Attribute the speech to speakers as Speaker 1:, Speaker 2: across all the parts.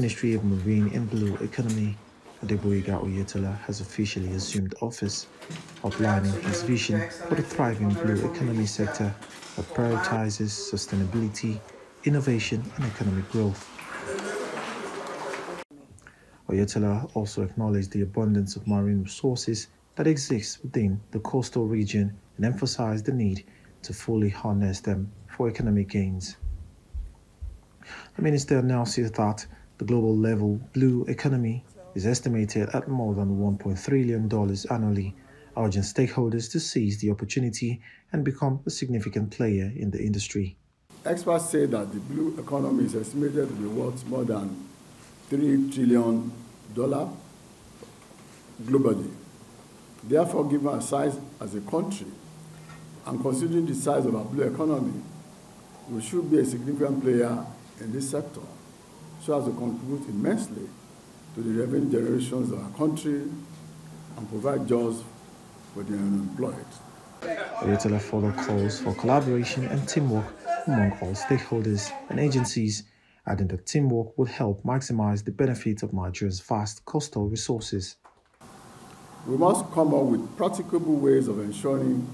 Speaker 1: Ministry of Marine and Blue Economy, Adegboyega Oyetola has officially assumed office, outlining his vision for the thriving blue economy sector that prioritizes sustainability, innovation, and economic growth. Oyetola also acknowledged the abundance of marine resources that exists within the coastal region and emphasized the need to fully harness them for economic gains. The minister announces that the global level blue economy is estimated at more than $1.3 trillion annually, urging stakeholders to seize the opportunity and become a significant player in the industry.
Speaker 2: Experts say that the blue economy is estimated to be worth more than $3 trillion globally. Therefore, given our size as a country and considering the size of our blue economy, we should be a significant player in this sector so as to contribute immensely to the revenue generations of our country and provide jobs for the unemployed.
Speaker 1: Oyetola further calls for collaboration and teamwork among all stakeholders and agencies, adding that teamwork would help maximize the benefits of Nigeria's vast coastal resources.
Speaker 2: We must come up with practicable ways of ensuring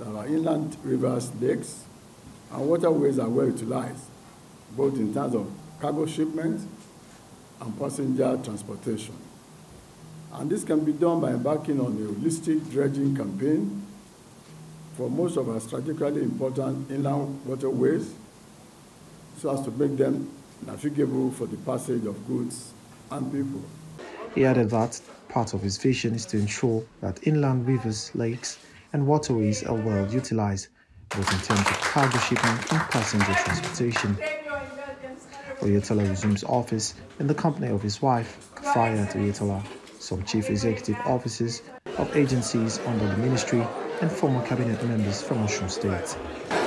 Speaker 2: that our inland rivers, lakes, and waterways are well utilized, both in terms of cargo shipment and passenger transportation. And this can be done by embarking on a holistic dredging campaign for most of our strategically important inland waterways so as to make them navigable for the passage of goods and people.
Speaker 1: He added that part of his vision is to ensure that inland rivers, lakes, and waterways are well utilized, both in terms of cargo shipment and passenger transportation. Oyetola resumes office in the company of his wife, Kafayat Oyetola, some chief executive officers of agencies under the ministry, and former cabinet members from Osun State.